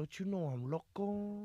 Don't you know I'm loco?